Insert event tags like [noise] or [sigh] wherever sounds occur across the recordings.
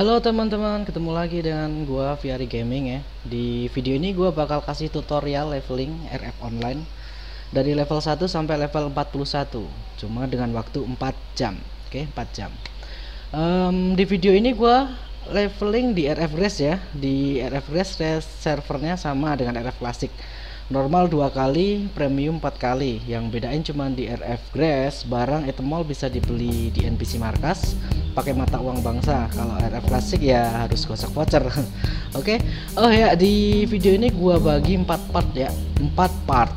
Halo teman-teman, ketemu lagi dengan gua Viari Gaming ya. Di video ini gua bakal kasih tutorial leveling RF online dari level 1 sampai level 41. Cuma dengan waktu 4 jam. Oke, 4 jam. Um, di video ini gua leveling di RF Race ya. Di RF Race servernya sama dengan RF Classic normal dua kali premium empat kali. Yang bedain cuma di RF Grass barang etemol bisa dibeli di NPC markas pakai mata uang bangsa. Kalau RF klasik ya harus gosok voucher. [laughs] Oke? Okay? oh ya di video ini gua bagi empat part ya. Empat part.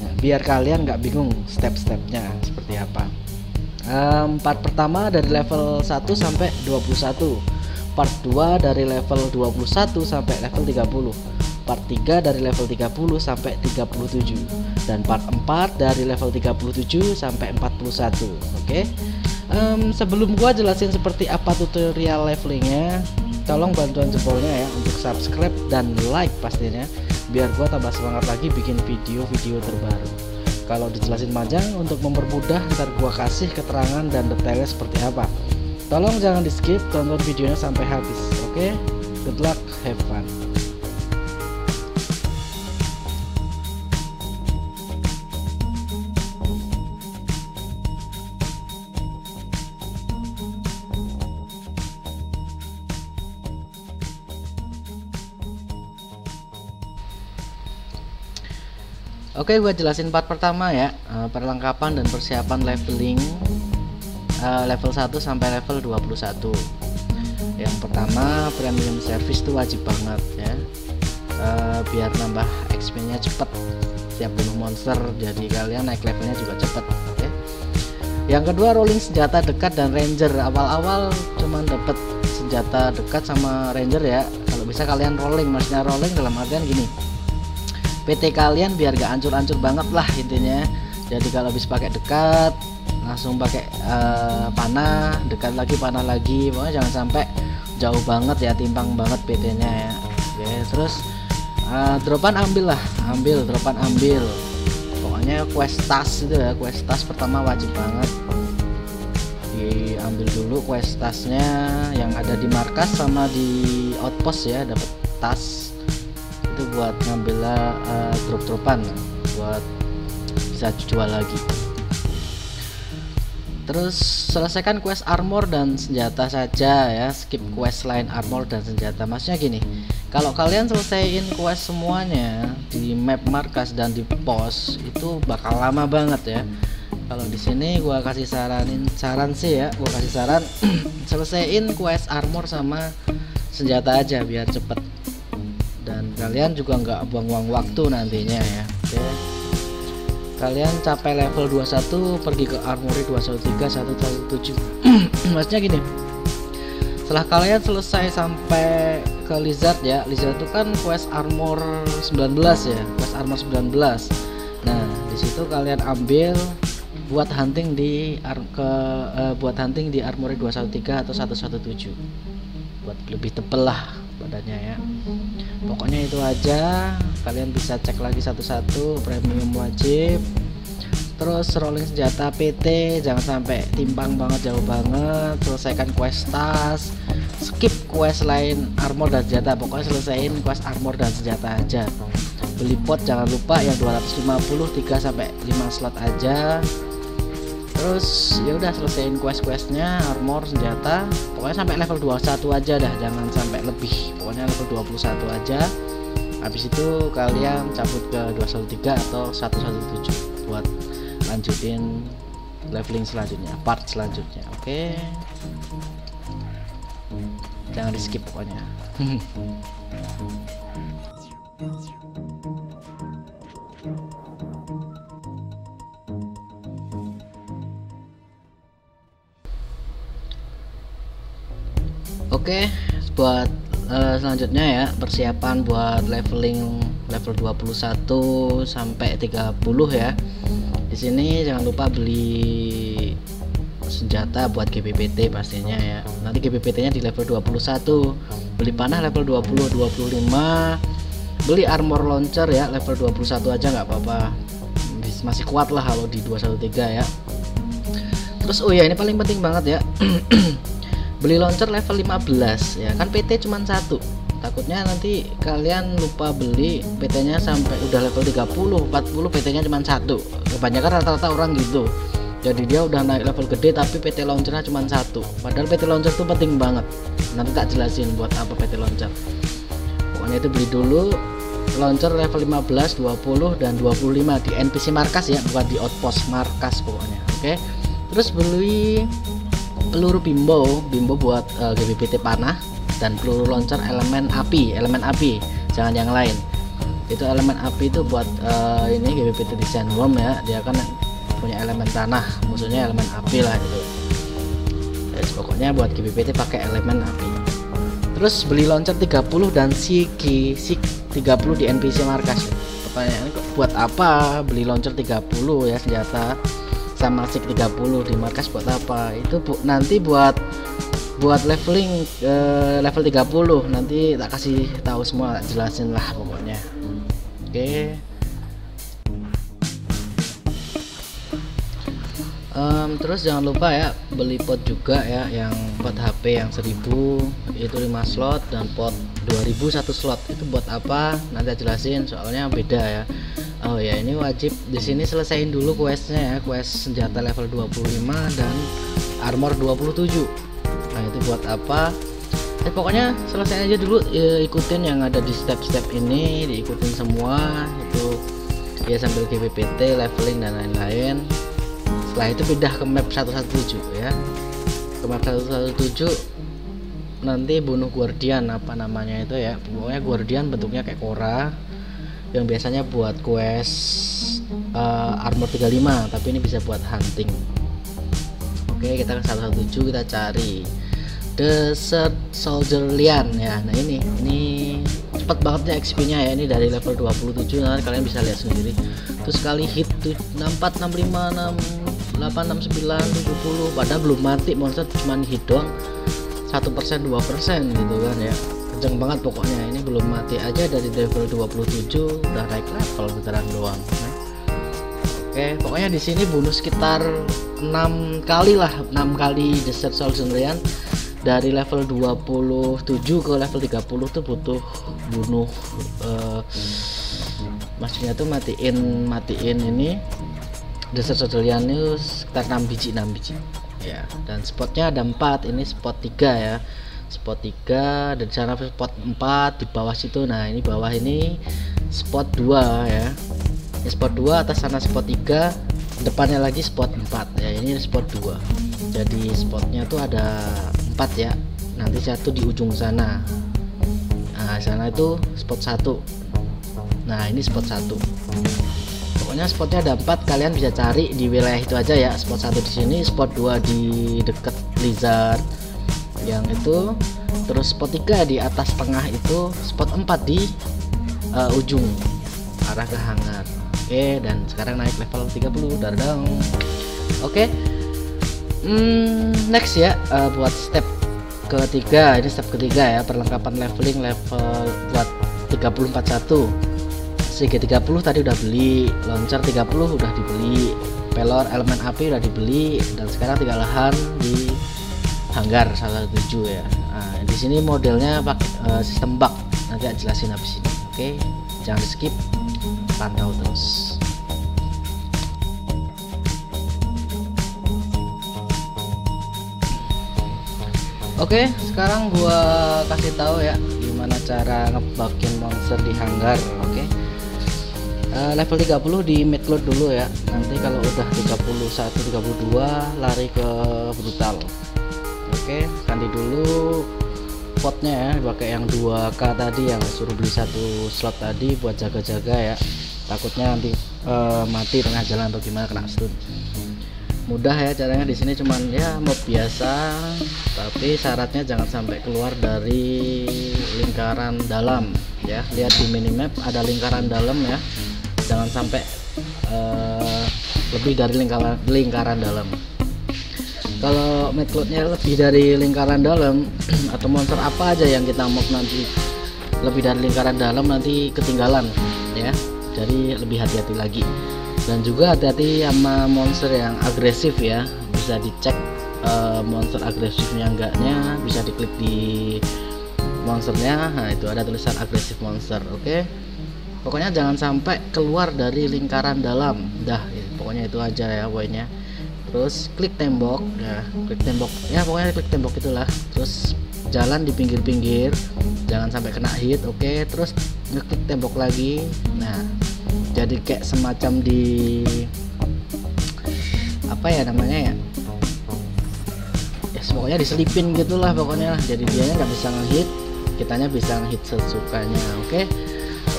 Ya, biar kalian nggak bingung step-stepnya seperti apa. Um, pertama dari level 1 sampai 21 part 2 dari level 21 sampai level 30 part 3 dari level 30 sampai 37 dan part 4 dari level 37 sampai 41 oke okay? um, sebelum gua jelasin seperti apa tutorial levelingnya tolong bantuan jempolnya ya untuk subscribe dan like pastinya biar gua tambah semangat lagi bikin video-video terbaru kalau dijelasin panjang untuk mempermudah ntar gua kasih keterangan dan detailnya seperti apa tolong jangan di skip tonton videonya sampai habis oke okay? good luck have fun Oke, gue jelasin part pertama ya, uh, perlengkapan dan persiapan leveling uh, level 1 sampai level 21. Yang pertama, premium service itu wajib banget ya. Uh, biar nambah XP-nya cepet tiap bunuh monster, jadi kalian naik levelnya juga cepet. Oke. Yang kedua, rolling senjata dekat dan ranger. Awal-awal cuman dapet senjata dekat sama ranger ya. Kalau bisa kalian rolling, maksudnya rolling dalam artian gini PT kalian biar gak ancur-ancur banget lah intinya. Jadi kalau habis pakai dekat langsung pakai uh, panah dekat lagi panah lagi. Pokoknya jangan sampai jauh banget ya timpang banget PT nya ya. Oke terus uh, dropan ambil lah. Ambil dropan ambil. Pokoknya quest tas itu ya quest tas pertama wajib banget. Diambil dulu quest tasnya. Yang ada di markas sama di outpost ya dapat tas itu buat ngambil uh, drop-dropan buat bisa jual lagi. Terus selesaikan quest armor dan senjata saja ya skip quest lain armor dan senjata. Maksudnya gini kalau kalian selesaiin quest semuanya di map markas dan di pos itu bakal lama banget ya. Kalau di sini gua kasih saranin saran sih ya gua kasih saran [clears throat] selesaiin quest armor sama senjata aja biar cepet kalian juga nggak buang-buang waktu nantinya ya. Oke. Kalian capai level 21 pergi ke armory 213 117 maksudnya gini. Setelah kalian selesai sampai ke lizard ya lizard itu kan quest armor 19 ya quest armor 19 nah di situ kalian ambil buat hunting di ke uh, buat hunting di armory 213 atau 117 buat lebih tebel lah badannya ya pokoknya itu aja. Kalian bisa cek lagi satu-satu premium wajib. Terus rolling senjata PT jangan sampai timbang banget jauh banget. Selesaikan quest tas. Skip quest lain armor dan senjata. Pokoknya selesaiin quest armor dan senjata aja. Beli pot jangan lupa yang 250 3 sampai 5 slot aja terus ya udah selesaiin quest-questnya armor senjata. Pokoknya sampai level 21 aja dah jangan sampai lebih. Pokoknya level 21 aja. Habis itu kalian cabut ke 213 atau 117 buat lanjutin leveling selanjutnya part selanjutnya oke? Okay? jangan di skip pokoknya [laughs] Oke, buat uh, selanjutnya ya persiapan buat leveling level 21 sampai 30 ya. Di sini jangan lupa beli senjata buat GBPT pastinya ya. Nanti GBPT-nya di level 21. Beli panah level 20 25. Beli armor launcher ya level 21 aja nggak apa-apa. Masih kuat lah kalau di 213 ya. Terus oh ya ini paling penting banget ya. [clears throat] beli launcher level 15 ya. Kan PT cuma satu. Takutnya nanti kalian lupa beli PT nya sampai udah level 30 40 PT nya cuma satu. Kebanyakan rata-rata orang gitu. Jadi dia udah naik level gede tapi PT launchernya cuma satu. Padahal PT launcher itu penting banget. Nanti tak jelasin buat apa PT launcher. Pokoknya itu beli dulu. Launcher level 15 20 dan 25 di NPC markas ya. Bukan di outpost markas pokoknya oke? Terus beli peluru bimbo bimbo buat uh, eh, GBPT panah dan peluru launcher elemen api elemen api jangan yang lain. Itu elemen api itu buat uh, ini GBPT design worm ya. Dia kan punya elemen tanah musuhnya elemen api lah gitu. Jadi, pokoknya buat GBPT pakai elemen api. Terus beli launcher 30 dan Siki Sik 30 di NPC markas. Pertanyaannya buat apa beli launcher 30 ya senjata sama Sik 30 di markas buat apa? Itu bu, nanti buat buat leveling eh, level 30 nanti tak kasih tahu semua jelasin lah pokoknya. Oke. okay. Um, terus jangan lupa ya beli pot juga ya yang pot HP yang 1000 itu 5 slot dan pot 2000 satu slot. Itu buat apa? Nanti jelasin soalnya beda ya. Oh ya ini wajib. Di sini selesaiin dulu questnya ya quest senjata level 25 dan armor 27 nah itu buat apa? Eh, pokoknya selesai aja dulu ya, ikutin yang ada di step-step ini diikutin semua itu ya sambil GPPT leveling dan lain-lain setelah itu pindah ke map 117 ya. Ke map 117 nanti bunuh guardian apa namanya itu ya. Pokoknya guardian bentuknya kayak kora yang biasanya buat quest uh, armor 35 tapi ini bisa buat hunting. Oke kita ke 117 kita cari. Desert Soldier Lian ya. Nah ini ini cepat banget ya XP nya ya. Ini dari level 27 nanti kalian bisa lihat sendiri. Terus kali hit tuh 64 65 6 869 70 padahal belum mati monster cuma hit doang. satu persen dua persen gitu kan ya. Kenceng banget pokoknya ini belum mati aja dari level 27 udah naik level beneran doang nah. oke pokoknya di sini bunuh sekitar 6 kali lah 6 kali desert soldierian dari level 27 ke level 30 tuh butuh bunuh uh, maksudnya tuh matiin matiin ini Desert Sodolian itu sekitar 6 biji 6 biji. Ya dan spotnya ada 4 ini spot 3 ya. Spot 3 dan sana spot 4 di bawah situ. Nah ini bawah ini spot 2 ya. Ini spot 2 atas sana spot 3 depannya lagi spot 4 ya ini spot 2 jadi spotnya tuh ada 4 ya. Nanti satu di ujung sana. Nah sana itu spot 1 nah ini spot 1 pokoknya spotnya ada empat kalian bisa cari di wilayah itu aja ya. Spot satu di sini spot dua di deket lizard yang itu. Terus spot tiga di atas tengah itu spot empat di uh, ujung arah ke hangar. Oke dan sekarang naik level 30 dardang. Oke hmm, next ya uh, buat step ketiga. Ini step ketiga ya perlengkapan leveling level buat 341 CG30 tadi udah beli launcher 30 udah dibeli pelor elemen api udah dibeli dan sekarang tinggal lahan di hanggar salah tujuh ya nah, di sini modelnya pakai uh, sistem bug nanti jelasin habis ini oke okay? jangan di skip pantau terus Oke, sekarang gua kasih tahu ya gimana cara ngebakin monster di hanggar? Okay? Uh, level 30 di midload dulu ya. Nanti kalau udah 31 32 lari ke brutal. Oke ganti dulu potnya ya. Pakai yang 2k tadi yang suruh beli satu slot tadi buat jaga-jaga ya. Takutnya nanti uh, mati tengah jalan atau gimana kena stun. Mudah ya caranya di sini cuman ya mob biasa. Tapi syaratnya jangan sampai keluar dari lingkaran dalam ya. Lihat di minimap ada lingkaran dalam ya jangan sampai uh, lebih dari lingkaran lingkaran dalam. Kalau medcloudnya lebih dari lingkaran dalam [clears throat] atau monster apa aja yang kita mob nanti lebih dari lingkaran dalam nanti ketinggalan ya. Jadi lebih hati-hati lagi. Dan juga hati-hati sama monster yang agresif ya. Bisa dicek uh, monster agresifnya enggaknya bisa diklik di monsternya. Nah itu ada tulisan agresif monster oke? okay? Pokoknya jangan sampai keluar dari lingkaran dalam. Dah ya, pokoknya itu aja ya poinnya. Terus klik tembok. Ya klik tembok. Ya pokoknya klik tembok itulah. Terus jalan di pinggir-pinggir. Jangan sampai kena hit oke. Okay? terus ngeklik tembok lagi. Nah jadi kayak semacam di apa ya namanya ya? Ya pokoknya diselipin gitulah pokoknya. Jadi dia nggak bisa ngehit kitanya bisa ngehit sesukanya oke. okay?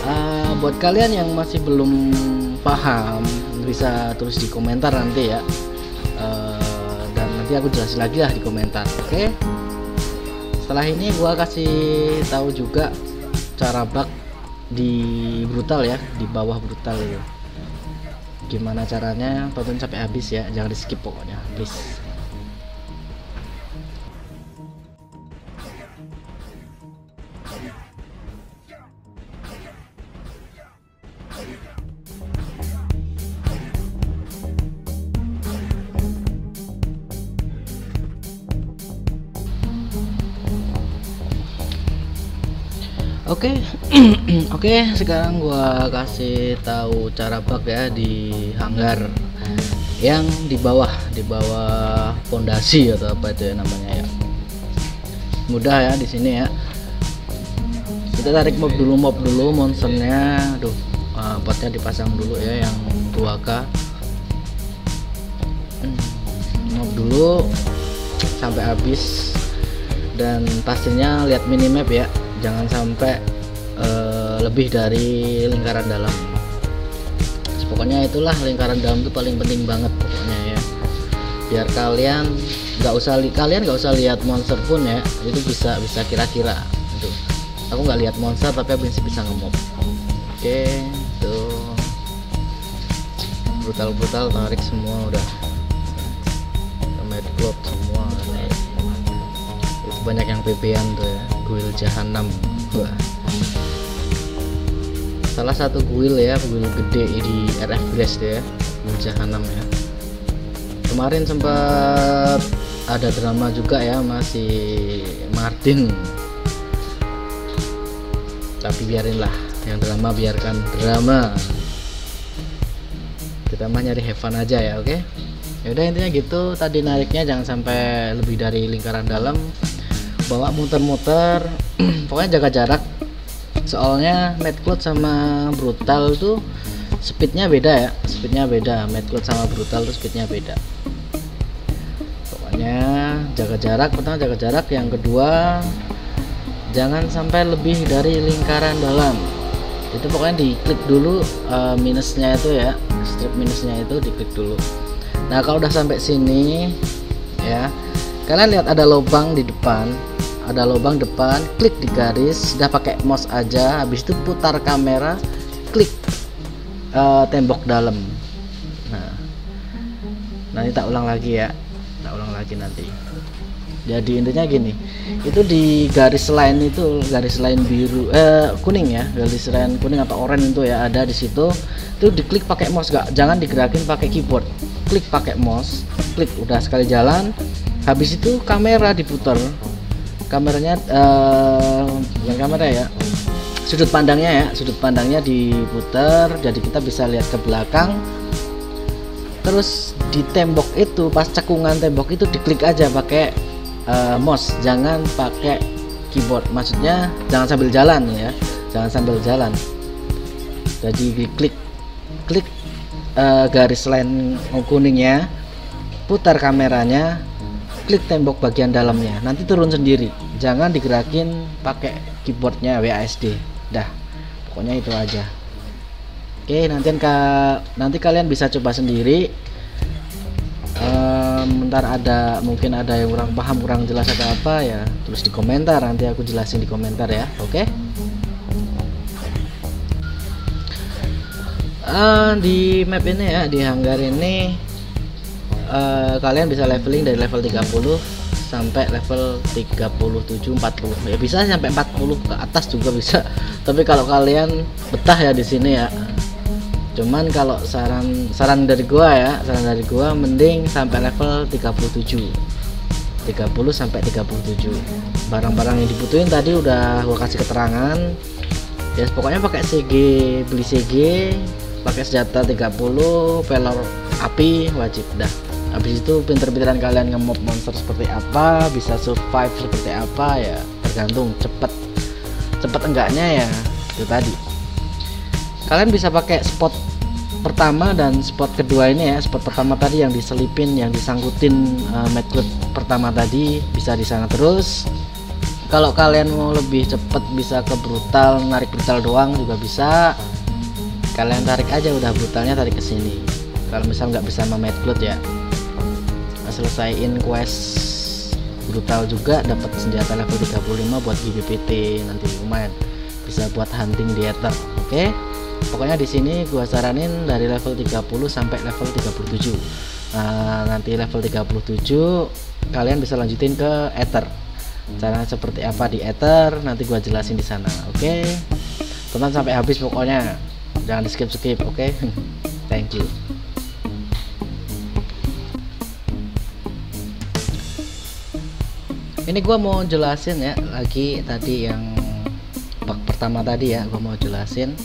Uh, buat kalian yang masih belum paham bisa tulis di komentar nanti ya. Uh, dan nanti aku jelasin lagi lah di komentar oke? Okay? setelah ini gua kasih tahu juga cara bug di brutal ya di bawah brutal ya gimana caranya? Tonton sampai habis ya jangan di skip pokoknya please Oke, okay. [clears throat] oke. Okay, sekarang gua kasih tahu cara bug ya di hanggar yang di bawah, di bawah fondasi atau apa itu ya namanya ya. Mudah ya di sini ya. Kita tarik mob dulu, mob dulu monsternya. Aduh, uh, potnya dipasang dulu ya yang 2K. Hmm, mob dulu sampai habis dan pastinya lihat minimap ya jangan sampai uh, lebih dari lingkaran dalam. Pokoknya itulah lingkaran dalam itu paling penting banget pokoknya ya. Biar kalian nggak usah li kalian nggak usah lihat monster pun ya itu bisa bisa kira-kira itu aku nggak lihat monster tapi aku bisa ngemob. Oke tuh brutal brutal tarik semua udah. Medcloth semua itu banyak yang PP-an tuh ya kuil jahanam. Wah. salah satu kuil ya kuil gede di RF Blast ya kuil jahanam ya. Kemarin sempat ada drama juga ya masih Martin. Tapi biarinlah yang drama biarkan drama. Kita mah nyari have fun aja ya oke? Okay? yaudah intinya gitu. Tadi nariknya jangan sampai lebih dari lingkaran dalam bawa muter-muter. [clears throat] Pokoknya jaga jarak. Soalnya Madcloud sama Brutal tuh speednya beda ya. Speednya beda. Madcloud sama Brutal tuh speednya beda. Pokoknya jaga jarak. Pertama jaga jarak. Yang kedua jangan sampai lebih dari lingkaran dalam. Itu pokoknya diklik dulu uh, minusnya itu ya. Strip minusnya itu diklik dulu. Nah kalau udah sampai sini ya. Kalian lihat ada lubang di depan ada lubang depan klik di garis sudah pakai mouse aja habis itu putar kamera klik uh, tembok dalam. Nah nanti tak ulang lagi ya tak ulang lagi nanti. Jadi intinya gini itu di garis lain itu garis lain biru eh kuning ya garis lain kuning atau oranye itu ya ada di situ. Itu diklik pakai mouse gak jangan digerakin pakai keyboard. Klik pakai mouse klik udah sekali jalan. Habis itu kamera diputar kameranya uh, bukan kamera ya. Sudut pandangnya ya sudut pandangnya diputar jadi kita bisa lihat ke belakang. Terus di tembok itu pas cekungan tembok itu diklik aja pakai uh, mouse jangan pakai keyboard. Maksudnya jangan sambil jalan ya jangan sambil jalan. Jadi klik klik uh, garis line kuningnya putar kameranya klik tembok bagian dalamnya. Nanti turun sendiri. Jangan digerakin pakai keyboardnya WASD dah pokoknya itu aja. Oke nanti nanti kalian bisa coba sendiri. Um, ntar ada mungkin ada yang kurang paham kurang jelas atau apa ya tulis di komentar. Nanti aku jelasin di komentar ya oke? Uh, di map ini ya di hanggar ini uh, kalian bisa leveling dari level 30 sampai level 37 40 ya bisa sampai 40 ke atas juga bisa. [laughs] Tapi kalau kalian betah ya di sini ya. Cuman kalau saran saran dari gua ya saran dari gua mending sampai level 37 30 sampai 37 barang-barang yang dibutuhin tadi udah gua kasih keterangan. Ya pokoknya pakai CG beli CG pakai senjata 30 pelor api wajib dah habis itu pinter-pinteran kalian ngemob monster seperti apa bisa survive seperti apa ya tergantung cepet cepet enggaknya ya itu tadi. Kalian bisa pakai spot pertama dan spot kedua ini ya spot pertama tadi yang diselipin yang disangkutin uh, pertama tadi bisa di sana terus. Kalau kalian mau lebih cepet bisa ke brutal narik brutal doang juga bisa. Kalian tarik aja udah brutalnya tarik ke sini. Kalau misal nggak bisa sama ya selesaiin quest brutal juga dapat senjata level 35 buat GBPT nanti lumayan bisa buat hunting di ether oke okay? pokoknya di sini gua saranin dari level 30 sampai level 37 nah, nanti level 37 kalian bisa lanjutin ke ether cara seperti apa di ether nanti gua jelasin di sana oke okay? tonton sampai habis pokoknya jangan di skip skip oke okay? [laughs] thank you ini gua mau jelasin ya lagi tadi yang bak pertama tadi ya gua mau jelasin.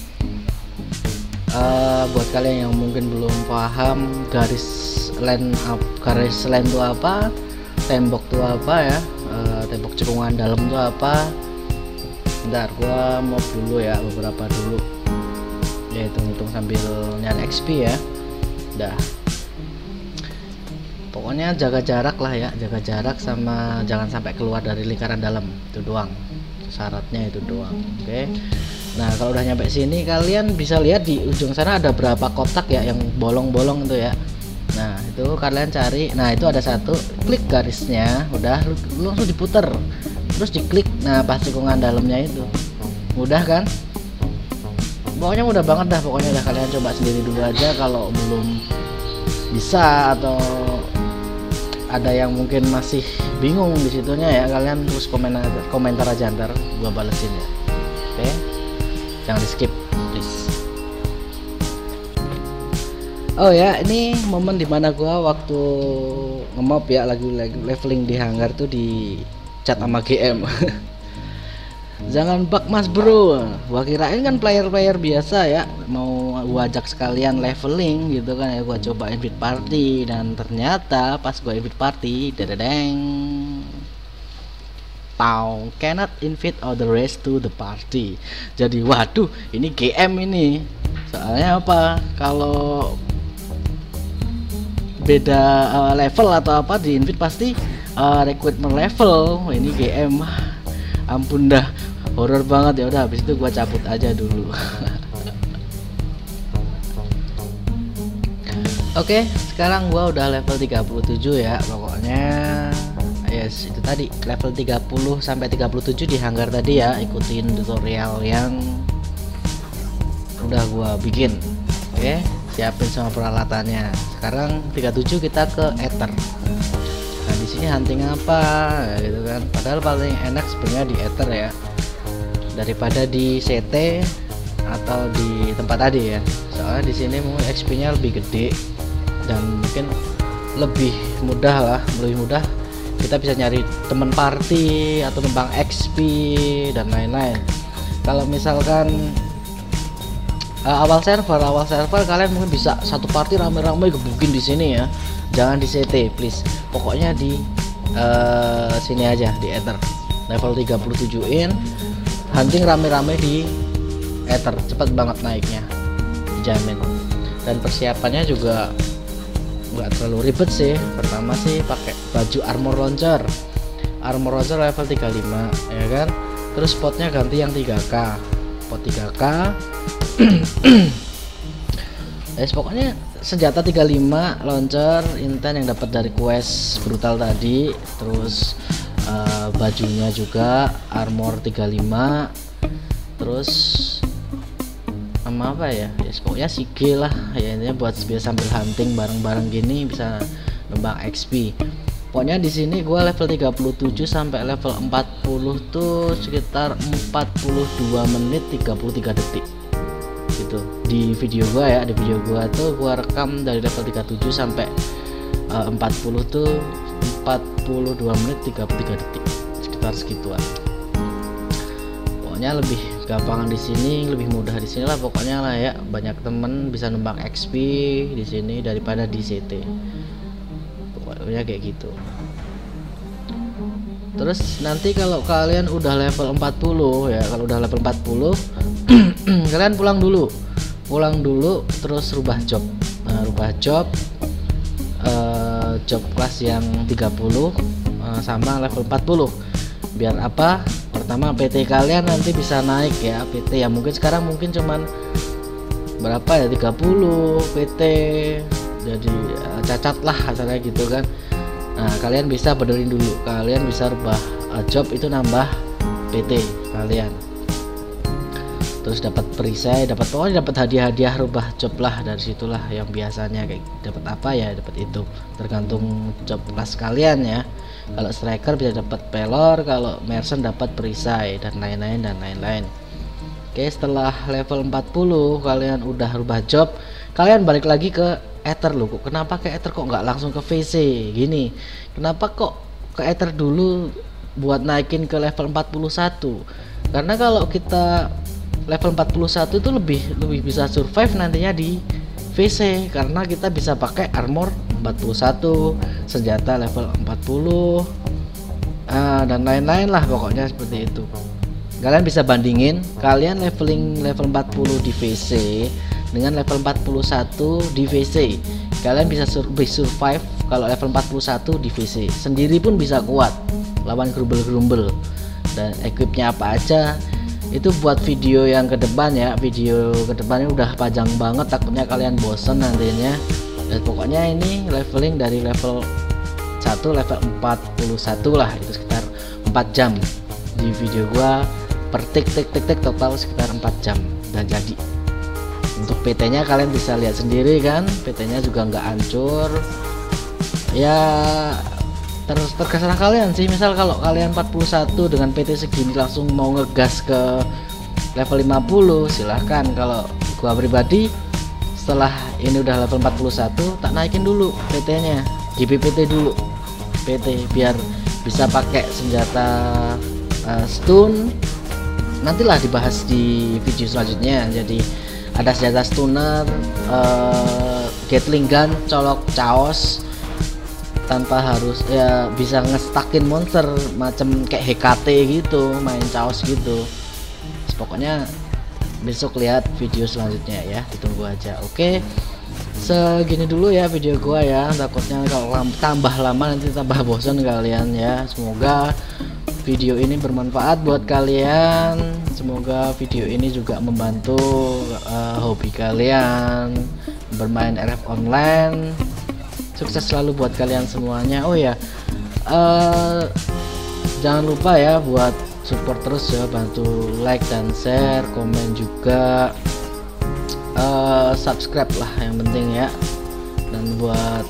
Uh, buat kalian yang mungkin belum paham garis land up garis land itu apa tembok itu apa ya uh, tembok cekungan dalam itu apa bentar gua mau dulu ya beberapa dulu. Ya hitung-hitung sambil nyari XP ya. Udah pokoknya jaga jarak lah ya jaga jarak sama jangan sampai keluar dari lingkaran dalam itu doang syaratnya itu doang oke okay? Nah kalau udah nyampe sini kalian bisa lihat di ujung sana ada berapa kotak ya yang bolong-bolong itu ya. Nah itu kalian cari. Nah itu ada satu. Klik garisnya, udah lu, langsung diputer. Terus diklik. Nah pas tikungan dalamnya itu. Mudah kan? Pokoknya mudah banget dah. Pokoknya udah kalian coba sendiri dulu aja. Kalau belum bisa atau ada yang mungkin masih bingung di situnya ya kalian terus komentar komentar aja ntar gua balesin ya. Oke? Okay? jangan di skip please. Oh ya ini momen di mana gua waktu ngemop ya lagi leveling di hanggar tuh di chat sama GM [laughs] jangan bug mas bro. Gua kirain kan player-player biasa ya mau gua ajak sekalian leveling gitu kan ya gua coba invite party dan ternyata pas gua invite party dadadeng Tau cannot invite all the rest to the party. Jadi waduh, ini GM ini. Soalnya apa? Kalau beda uh, level atau apa di invite pasti uh, recruitment level. Ini GM. Ampun dah, horror banget ya udah habis itu gua cabut aja dulu. [laughs] Oke, sekarang gua udah level 37 ya pokoknya. Yes itu tadi level 30 sampai 37 di hanggar tadi ya ikutin tutorial yang udah gua bikin. Oke siapin semua peralatannya. Sekarang 37 kita ke ether. Nah di sini hunting apa ya, gitu kan. Padahal paling enak sebenarnya di ether ya daripada di CT atau di tempat tadi ya. Soalnya di sini mungkin XP nya lebih gede dan mungkin lebih mudah lah lebih mudah kita bisa nyari teman party atau tembang XP dan lain-lain. Kalau misalkan uh, awal server awal server kalian mungkin bisa satu party rame-rame gebukin di sini ya. Jangan di CT please. Pokoknya di uh, sini aja di Ether. Level 37 in hunting rame-rame di Ether. Cepat banget naiknya dijamin. Dan persiapannya juga nggak terlalu ribet sih. Pertama sih pakai baju armor launcher. Armor launcher level 35 ya kan? Terus spotnya ganti yang 3k pot 3k es pokoknya senjata 35 launcher intent yang dapat dari quest brutal tadi. Terus uh, bajunya juga armor 35 terus sama apa ya? Ya pokoknya sige lah. Ya ini buat biasa sambil hunting bareng-bareng gini bisa nembang XP pokoknya di sini gue level 37 sampai level 40 tuh sekitar 42 menit 33 detik. Gitu. Di video gue ya di video gue tuh gue rekam dari level 37 sampai uh, 40 tuh 42 menit 33 detik. Sekitar segituan. Pokoknya lebih gampangan di sini lebih mudah di sini lah pokoknya lah ya. Banyak temen bisa nembak XP di sini daripada di CT pokoknya kayak gitu. Terus nanti kalau kalian udah level 40 ya kalau udah level 40 [clears throat] kalian pulang dulu. Pulang dulu terus rubah job. Nah, rubah job uh, job kelas yang 30 uh, eh, sama level 40 biar apa pertama PT kalian nanti bisa naik ya PT ya. Mungkin sekarang mungkin cuman berapa ya? 30 PT jadi uh, cacat lah asalnya gitu kan. Nah kalian bisa benerin dulu. Kalian bisa rubah uh, job itu nambah PT kalian terus dapat perisai dapat pokoknya dapat hadiah-hadiah rubah job lah. Dari situlah yang biasanya kayak dapat apa ya dapat itu. Tergantung job kelas kalian ya. Kalau striker bisa dapat pelor kalau merchant dapat perisai dan lain-lain dan lain-lain. Oke setelah level 40 kalian udah rubah job kalian balik lagi ke ether. Loh kok kenapa ke ether kok nggak langsung ke VC gini kenapa kok ke ether dulu buat naikin ke level 41 karena kalau kita level 41 itu lebih lebih bisa survive nantinya di VC karena kita bisa pakai armor 41 senjata level 40 uh, ah, dan lain-lain lah pokoknya seperti itu. Kalian bisa bandingin kalian leveling level 40 di VC dengan level 41 di VC kalian bisa sur survive kalau level 41 di VC sendiri pun bisa kuat lawan grumble-grumble dan equipnya apa aja itu buat video yang ke depan ya video ke depannya udah panjang banget takutnya kalian bosen nantinya. Dan pokoknya ini leveling dari level 1 level 41 lah itu sekitar 4 jam. Di video gua per tik tik tik tik total sekitar 4 jam. Dan jadi. Untuk PT nya kalian bisa lihat sendiri kan PT nya juga nggak hancur. Ya terus terserah kalian sih misal kalau kalian 41 dengan PT segini langsung mau ngegas ke level 50 silahkan. Kalau gua pribadi setelah ini udah level 41 tak naikin dulu PT nya GPPT dulu PT biar bisa pakai senjata uh, stun. Nantilah dibahas di video selanjutnya. Jadi ada senjata stunner uh, gatling gun colok chaos tanpa harus ya bisa ngestakin monster macam kayak HKT gitu main chaos gitu. Pokoknya besok lihat video selanjutnya ya ditunggu aja. Oke segini dulu ya video gua ya. Takutnya kalau tambah lama nanti tambah bosan kalian ya. Semoga video ini bermanfaat buat kalian. Semoga video ini juga membantu uh, hobi kalian bermain RF online sukses selalu buat kalian semuanya. Oh ya uh, jangan lupa ya buat support terus ya bantu like dan share komen juga. Uh, subscribe lah yang penting ya. Dan buat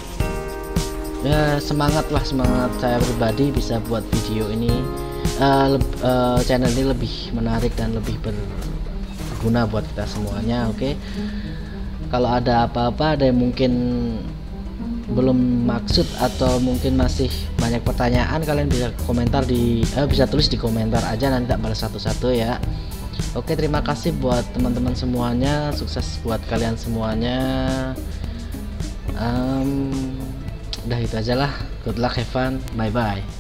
ya semangat lah semangat saya pribadi bisa buat video ini. Uh, uh, channel ini lebih menarik dan lebih berguna buat kita semuanya oke? Okay? kalau ada apa-apa ada yang mungkin belum maksud atau mungkin masih banyak pertanyaan kalian bisa komentar di eh, bisa tulis di komentar aja nanti tak balas satu-satu ya. Oke terima kasih buat teman-teman semuanya. Sukses buat kalian semuanya. Um, udah itu aja lah. Good luck have fun bye bye